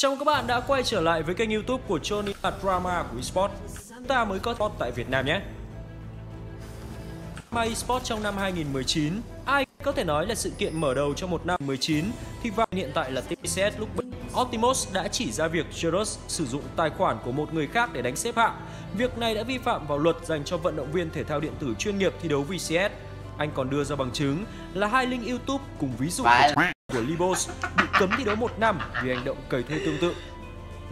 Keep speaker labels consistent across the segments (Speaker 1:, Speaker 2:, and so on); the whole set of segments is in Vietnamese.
Speaker 1: Chào mừng các bạn đã quay trở lại với kênh youtube của Johnny và Drama của eSports Ta mới có sport tại Việt Nam nhé. Drama eSports trong năm 2019 Ai có thể nói là sự kiện mở đầu cho một năm 19 Thì vào hiện tại là TCS lúc Optimus đã chỉ ra việc Jerus sử dụng tài khoản của một người khác để đánh xếp hạng. Việc này đã vi phạm vào luật dành cho vận động viên thể thao điện tử chuyên nghiệp thi đấu VCS anh còn đưa ra bằng chứng là hai link YouTube cùng ví dụ. Của, của Libos bị cấm thi đấu một năm vì hành động cầy thuê tương tự.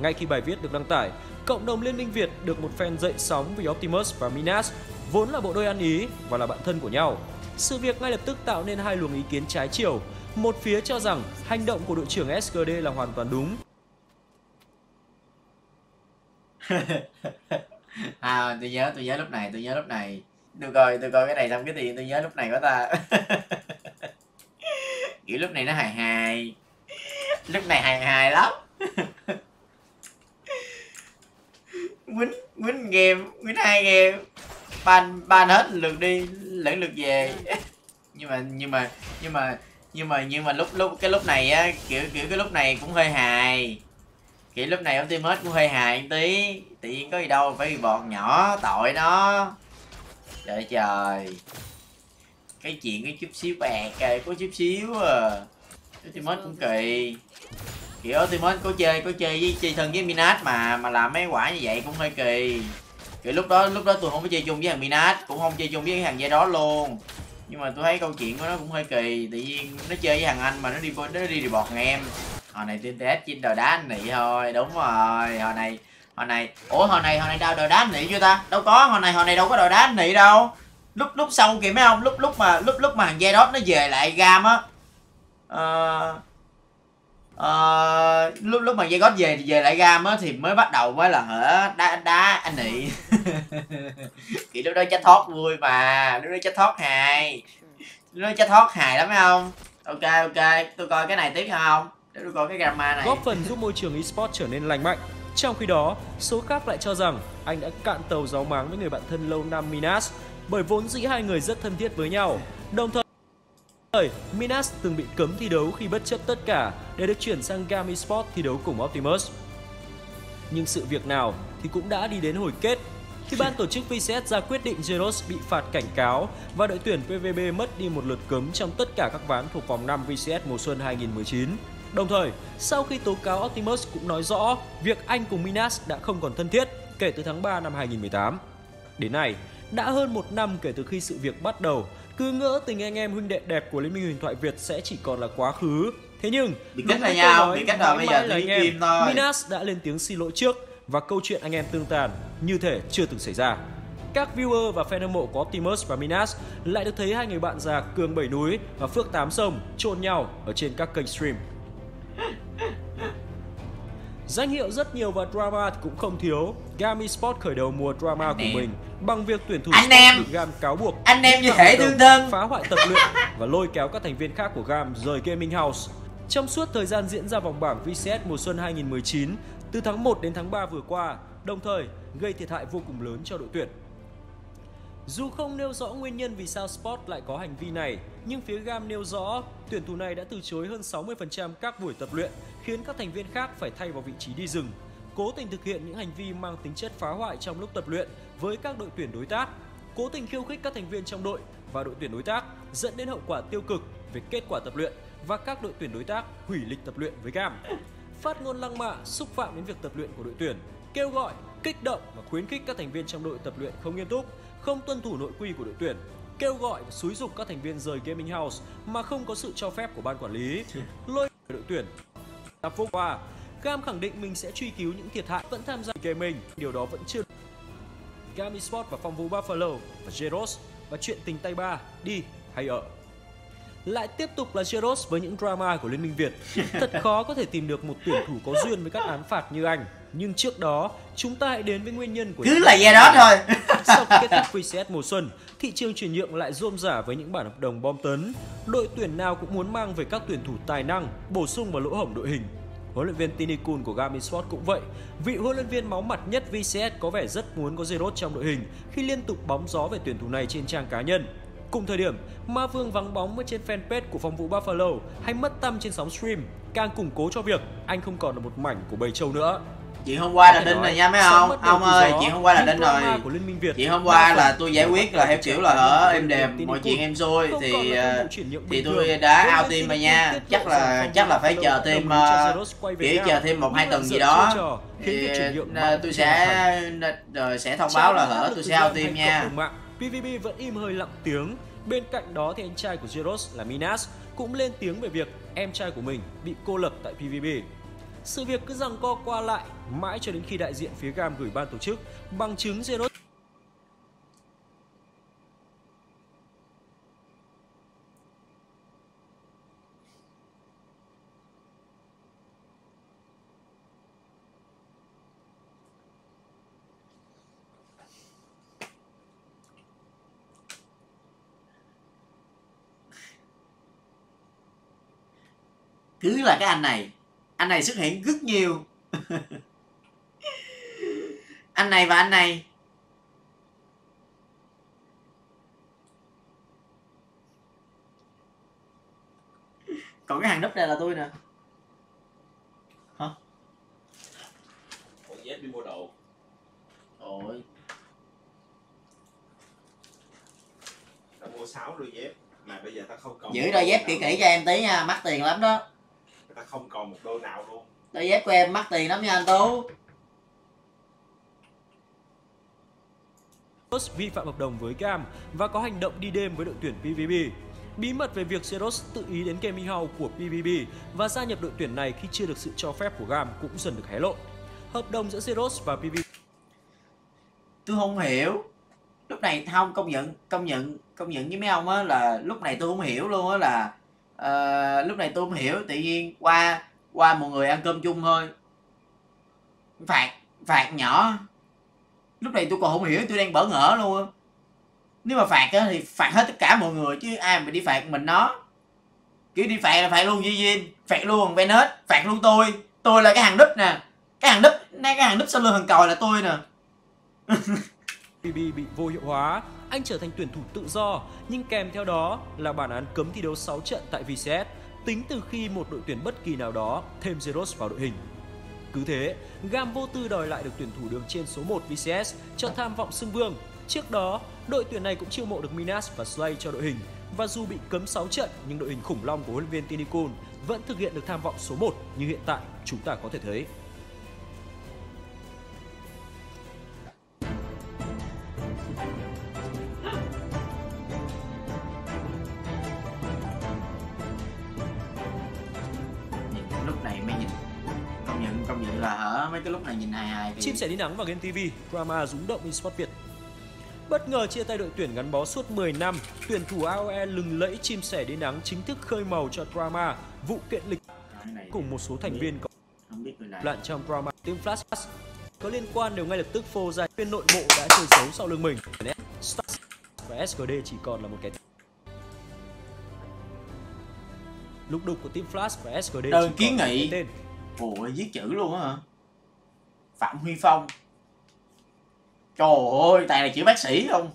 Speaker 1: Ngay khi bài viết được đăng tải, cộng đồng Liên minh Việt được một fan dậy sóng vì Optimus và Minas vốn là bộ đôi ăn ý và là bạn thân của nhau. Sự việc ngay lập tức tạo nên hai luồng ý kiến trái chiều. Một phía cho rằng hành động của đội trưởng SKD là hoàn toàn đúng.
Speaker 2: à tôi nhớ tôi nhớ lúc này tôi nhớ lúc này tôi coi tôi coi cái này xong cái tiền tôi nhớ lúc này của ta kiểu lúc này nó hài hài. Lúc này hài hài lắm. Quýnh quýnh game, quýnh hai game. Ban ban hết lượt đi, lẫn lượt về. Nhưng mà nhưng mà nhưng mà nhưng mà nhưng mà lúc lúc, cái lúc này á, kiểu kiểu cái lúc này cũng hơi hài. Kiểu lúc này ông team hết cũng hơi hài tí. Tự nhiên có gì đâu, phải bọt nhỏ tội nó. Trời trời cái chuyện cái chút xíu bạc kìa có chút xíu à. Ultimate cũng kỳ. Kiểu Ultimate có chơi có chơi với chơi thân với Minat mà mà làm mấy quả như vậy cũng hơi kỳ. Kiểu lúc đó lúc đó tôi không có chơi chung với thằng Minat, cũng không chơi chung với thằng dây đó luôn. Nhưng mà tôi thấy câu chuyện của nó cũng hơi kỳ, tự nhiên nó chơi với thằng anh mà nó đi nó đi bọt thằng em. Hồi này tin test chinh đòi đá anh nị thôi, đúng rồi, hồi này hồi này, ủa, hồi này hồi này đâu đòi đá anh nị chưa ta? Đâu có, hồi này hồi này đâu có đòi đá anh nị đâu lúc lúc sau kìa mấy ông lúc lúc mà lúc lúc mà thằng dây đó nó về lại gam á uh, uh, lúc lúc mà dây gót về về lại gam á thì mới bắt đầu mới là hở đá đá anh nị. Thì lúc đó chết thoát vui mà lúc đó chết thoát hài. Lúc đó chết thoát hài lắm mấy ông, ok ok tôi coi cái này tiếp không? Để tôi coi cái drama này.
Speaker 1: Góp phần giúp môi trường esports trở nên lành mạnh. Trong khi đó số khác lại cho rằng anh đã cạn tàu gió máng với người bạn thân lâu năm Minas bởi vốn dĩ hai người rất thân thiết với nhau đồng thời Minas từng bị cấm thi đấu khi bất chấp tất cả để được chuyển sang Gami Sport thi đấu cùng Optimus. Nhưng sự việc nào thì cũng đã đi đến hồi kết khi ban tổ chức VCS ra quyết định Geros bị phạt cảnh cáo và đội tuyển PVB mất đi một lượt cấm trong tất cả các ván thuộc vòng 5 VCS mùa xuân 2019. Đồng thời, sau khi tố cáo Optimus cũng nói rõ việc anh cùng Minas đã không còn thân thiết kể từ tháng 3 năm 2018. Đến nay, đã hơn một năm kể từ khi sự việc bắt đầu, cứ ngỡ tình anh em huynh đệ đẹp của Liên minh huyền thoại Việt sẽ chỉ còn là quá khứ. Thế nhưng,
Speaker 2: bị cách là nhau, bị cách rồi bây giờ
Speaker 1: là anh em, thôi. Minas đã lên tiếng xin lỗi trước và câu chuyện anh em tương tàn như thể chưa từng xảy ra. Các viewer và fan hâm mộ của Optimus và Minas lại được thấy hai người bạn già Cường Bảy Núi và Phước Tám Sông trộn nhau ở trên các kênh stream. Danh hiệu rất nhiều và drama cũng không thiếu. Gam Sport khởi đầu mùa drama của mình bằng việc tuyển thủ
Speaker 2: anh em
Speaker 1: bị Gam cáo buộc
Speaker 2: anh em như thể thương thân
Speaker 1: phá hoại tập luyện và lôi kéo các thành viên khác của Gam rời gaming house. Trong suốt thời gian diễn ra vòng bảng VCS mùa xuân 2019 từ tháng 1 đến tháng 3 vừa qua, đồng thời gây thiệt hại vô cùng lớn cho đội tuyển. Dù không nêu rõ nguyên nhân vì sao Sport lại có hành vi này, nhưng phía GAM nêu rõ tuyển thủ này đã từ chối hơn 60% các buổi tập luyện, khiến các thành viên khác phải thay vào vị trí đi rừng, cố tình thực hiện những hành vi mang tính chất phá hoại trong lúc tập luyện với các đội tuyển đối tác, cố tình khiêu khích các thành viên trong đội và đội tuyển đối tác, dẫn đến hậu quả tiêu cực về kết quả tập luyện và các đội tuyển đối tác hủy lịch tập luyện với GAM. Phát ngôn lăng mạ, xúc phạm đến việc tập luyện của đội tuyển, kêu gọi, kích động và khuyến khích các thành viên trong đội tập luyện không nghiêm túc, không tuân thủ nội quy của đội tuyển, kêu gọi và xúi dục các thành viên rời gaming house mà không có sự cho phép của ban quản lý, lôi đội tuyển. đã vô qua, Gam khẳng định mình sẽ truy cứu những thiệt hại vẫn tham gia gaming, điều đó vẫn chưa. Gam Esports và phong vũ Buffalo và jeros và chuyện tình tay ba đi hay ở. Lại tiếp tục là jeros với những drama của Liên minh Việt. Thật khó có thể tìm được một tuyển thủ có duyên với các án phạt như anh. Nhưng trước đó, chúng ta hãy đến với nguyên nhân của
Speaker 2: cứ là do đó thôi.
Speaker 1: Sau khi kết thúc VCS mùa xuân, thị trường chuyển nhượng lại rôm rả với những bản hợp đồng bom tấn. Đội tuyển nào cũng muốn mang về các tuyển thủ tài năng, bổ sung vào lỗ hổng đội hình. Huấn luyện viên Tini Kun của Garmin Sport cũng vậy. Vị huấn luyện viên máu mặt nhất VCS có vẻ rất muốn có Giroud trong đội hình khi liên tục bóng gió về tuyển thủ này trên trang cá nhân. Cùng thời điểm, Ma Vương vắng bóng trên fanpage của phòng vụ Buffalo hay mất tâm trên sóng stream, càng củng cố cho việc anh không còn là một mảnh của bầy trâu nữa.
Speaker 2: Chuyện hôm qua là đinh rồi nha mấy ông. ông ơi chuyện hôm qua là đinh rồi. chuyện hôm qua là tôi giải quyết là theo kiểu là ở em đềm mọi chuyện em xui thì thì tôi đã ao team rồi nha. chắc là chắc là phải chờ thêm kiểu chờ thêm một hai tuần gì đó. thì tôi sẽ rồi sẽ thông báo là hở tôi sẽ ao team nha.
Speaker 1: PVP vẫn im hơi lặng tiếng. Bên cạnh đó thì anh trai của Zeros là Minas cũng lên tiếng về việc em trai của mình bị cô lập tại PVP. Sự việc cứ rằng co qua lại mãi cho đến khi đại diện phía GAM gửi ban tổ chức bằng chứng Zero
Speaker 2: cứ là cái anh này anh này xuất hiện rất nhiều. Anh này và anh này. Còn cái hàng núp này là tôi nè. Hả?
Speaker 3: Ủa dép đi mua đồ.
Speaker 2: Ôi.
Speaker 3: Tao mua 6 đôi dép. Mà bây giờ tao không còn
Speaker 2: giữ đôi dép kỹ kỹ cho em tí nha mắc tiền lắm đó
Speaker 3: tao không còn một đôi nào luôn
Speaker 2: đôi dép của em mắc tiền lắm nha anh tú
Speaker 1: vi phạm hợp đồng với GAM và có hành động đi đêm với đội tuyển PVP. Bí mật về việc Zeros tự ý đến Gaming House của PVP và gia nhập đội tuyển này khi chưa được sự cho phép của GAM cũng dần được hé lộ. Hợp đồng giữa Zeros và PVP
Speaker 2: tôi không hiểu lúc này không công nhận công nhận công nhận với mấy ông á là lúc này tôi không hiểu luôn á là à, lúc này tôi không hiểu tự nhiên qua qua một người ăn cơm chung thôi. Phạt phạt nhỏ. Lúc này tôi còn không hiểu tôi đang bỡ ngỡ luôn nếu mà phạt á thì phạt hết tất cả mọi người chứ ai mà đi phạt mình nó. Kiểu đi phạt là phạt luôn Duy Duyên phạt luôn Venice. Phạt luôn tôi. Tôi là cái hàng đúp nè. Cái hàng đúp cái hàng đúp sau lưng thằng còi là tôi nè.
Speaker 1: Pb bị vô hiệu hóa, anh trở thành tuyển thủ tự do, nhưng kèm theo đó là bản án cấm thi đấu 6 trận tại VCS, tính từ khi một đội tuyển bất kỳ nào đó thêm Zeros vào đội hình. Cứ thế, Gam vô tư đòi lại được tuyển thủ đường trên số 1 VCS cho tham vọng xưng vương. Trước đó, đội tuyển này cũng chiêu mộ được Minas và Slay cho đội hình. Và dù bị cấm 6 trận, nhưng đội hình khủng long của huấn luyện viên Tinikun vẫn thực hiện được tham vọng số 1 như hiện tại chúng ta có thể thấy.
Speaker 2: Lúc này mới nhìn công nhận công nhận là hở mấy cái lúc này nhìn hài hài thì
Speaker 1: Chim sẻ đi nắng và Game TV, drama rúng động eSports Việt. Bất ngờ chia tay đội tuyển gắn bó suốt 10 năm, tuyển thủ AOE lừng lẫy chim sẻ đi nắng chính thức khơi màu cho drama vụ kiện lịch cùng một số thành viên có loạn trong drama team flash có liên quan đều ngay lập tức phô ra viên nội bộ đã chơi xấu sau lưng mình. Và SKD chỉ còn là một cái lục đục của team flash và SKD
Speaker 2: Đơn
Speaker 1: chỉ
Speaker 2: kiến nghị.
Speaker 1: tên.
Speaker 2: ủa viết chữ luôn á hả phạm huy phong trời ơi tài này chữ bác sĩ không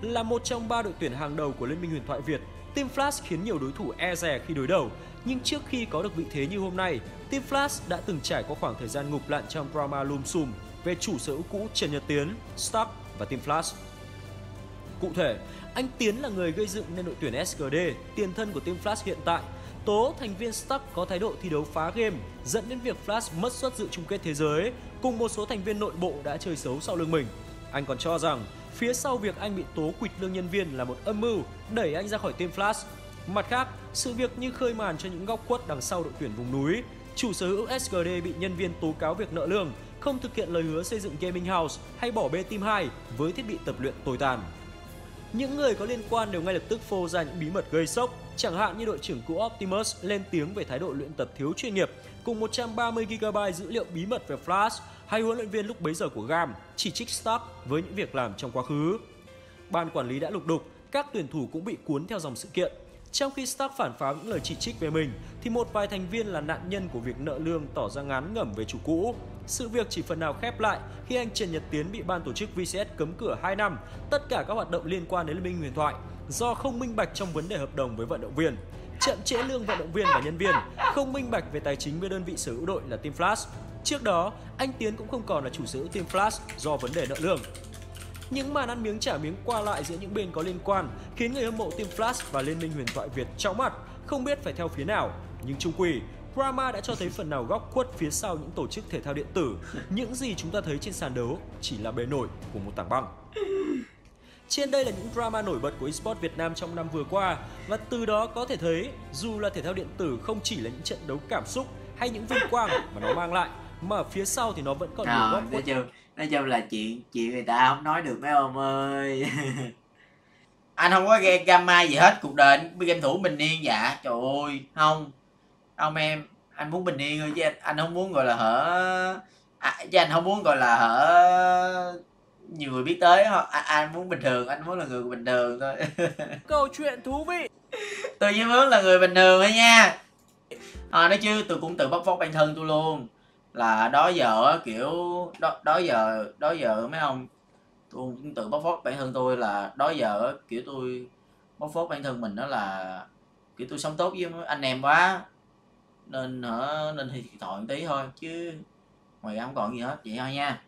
Speaker 1: Là một trong ba đội tuyển hàng đầu của Liên minh huyền thoại Việt, Team Flash khiến nhiều đối thủ e dè khi đối đầu. Nhưng trước khi có được vị thế như hôm nay, Team Flash đã từng trải qua khoảng thời gian ngụp lặn trong drama lùm xùm về chủ sở hữu cũ Trần Nhật Tiến, Stark và Team Flash. Cụ thể, anh Tiến là người gây dựng nên đội tuyển SKD, tiền thân của Team Flash hiện tại. Tố thành viên Stark có thái độ thi đấu phá game, dẫn đến việc Flash mất suất dự chung kết thế giới, cùng một số thành viên nội bộ đã chơi xấu sau lưng mình. Anh còn cho rằng phía sau việc anh bị tố quỵt lương nhân viên là một âm mưu đẩy anh ra khỏi Team Flash. Mặt khác, sự việc như khơi màn cho những góc khuất đằng sau đội tuyển vùng núi. Chủ sở hữu SKD bị nhân viên tố cáo việc nợ lương, không thực hiện lời hứa xây dựng gaming house hay bỏ bê Team 2 với thiết bị tập luyện tồi tàn. Những người có liên quan đều ngay lập tức phô ra những bí mật gây sốc, chẳng hạn như đội trưởng cũ Optimus lên tiếng về thái độ luyện tập thiếu chuyên nghiệp cùng 130GB dữ liệu bí mật về Flash hay huấn luyện viên lúc bấy giờ của GAM chỉ trích Stark với những việc làm trong quá khứ. Ban quản lý đã lục đục, các tuyển thủ cũng bị cuốn theo dòng sự kiện. Trong khi Stark phản pháo những lời chỉ trích về mình, thì một vài thành viên là nạn nhân của việc nợ lương tỏ ra ngán ngẩm về chủ cũ. Sự việc chỉ phần nào khép lại khi anh Trần Nhật Tiến bị ban tổ chức VCS cấm cửa 2 năm, tất cả các hoạt động liên quan đến Liên minh huyền thoại. do không minh bạch trong vấn đề hợp đồng với vận động viên, chậm trễ lương vận động viên và nhân viên, không minh bạch về tài chính với đơn vị sở hữu đội là Team Flash. Trước đó, anh Tiến cũng không còn là chủ sở hữu Team Flash do vấn đề nợ lương. Những màn ăn miếng trả miếng qua lại giữa những bên có liên quan khiến người hâm mộ Team Flash và Liên minh huyền thoại Việt chóng mặt, không biết phải theo phía nào. Nhưng chung quy, Drama đã cho thấy phần nào góc khuất phía sau những tổ chức thể thao điện tử. Những gì chúng ta thấy trên sàn đấu chỉ là bề nổi của một tảng băng. Trên đây là những drama nổi bật của esports Việt Nam trong năm vừa qua và từ đó có thể thấy dù là thể thao điện tử không chỉ là những trận đấu cảm xúc hay những vinh quang mà nó mang lại mà ở phía sau thì nó vẫn còn nhiều
Speaker 2: Rồi,
Speaker 1: góc
Speaker 2: nói
Speaker 1: khuất
Speaker 2: nói chung là chuyện chuyện người ta không nói được mấy ông ơi. Anh không có game gamma gì hết cuộc đời anh game thủ bình yên dạ. Trời ơi không. Ông em anh muốn bình yên thôi chứ anh, anh không muốn gọi là hở à, chứ anh không muốn gọi là hở nhiều người biết tới anh, anh muốn bình thường anh muốn là người bình thường thôi.
Speaker 1: Câu chuyện thú vị.
Speaker 2: Tôi chỉ muốn là người bình thường thôi nha. À, nói chứ tôi cũng tự bóc phốt bản thân tôi luôn là đó giờ kiểu, đó đó giờ đó giờ mấy ông, tôi cũng tự bóc phốt bản thân tôi là đó giờ kiểu tôi bóc phốt bản thân mình đó là, kiểu tôi sống tốt với anh em quá, nên hả, nên thì thiệt thòi tí thôi, chứ ngoài ra không còn gì hết, vậy thôi nha.